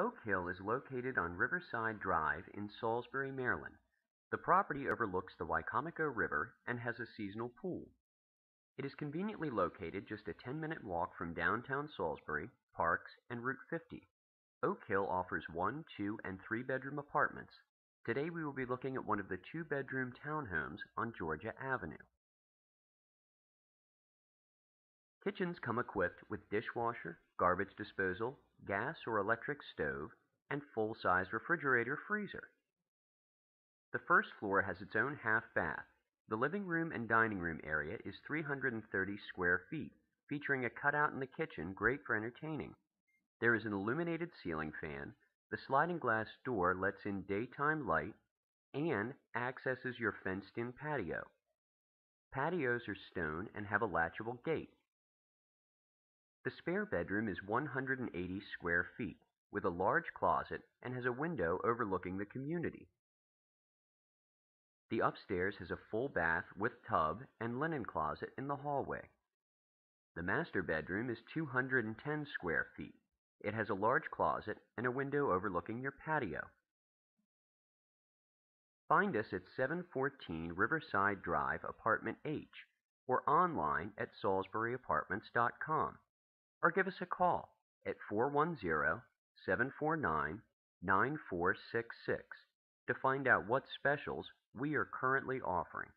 Oak Hill is located on Riverside Drive in Salisbury, Maryland. The property overlooks the Wicomico River and has a seasonal pool. It is conveniently located just a 10-minute walk from downtown Salisbury, parks, and Route 50. Oak Hill offers one, two, and three-bedroom apartments. Today we will be looking at one of the two-bedroom townhomes on Georgia Avenue. Kitchens come equipped with dishwasher, garbage disposal, gas or electric stove, and full-size refrigerator freezer. The first floor has its own half bath. The living room and dining room area is 330 square feet, featuring a cutout in the kitchen great for entertaining. There is an illuminated ceiling fan, the sliding glass door lets in daytime light, and accesses your fenced-in patio. Patios are stone and have a latchable gate. The spare bedroom is 180 square feet, with a large closet and has a window overlooking the community. The upstairs has a full bath with tub and linen closet in the hallway. The master bedroom is 210 square feet. It has a large closet and a window overlooking your patio. Find us at 714 Riverside Drive, Apartment H, or online at salisburyapartments.com or give us a call at 410 749 9466 to find out what specials we are currently offering.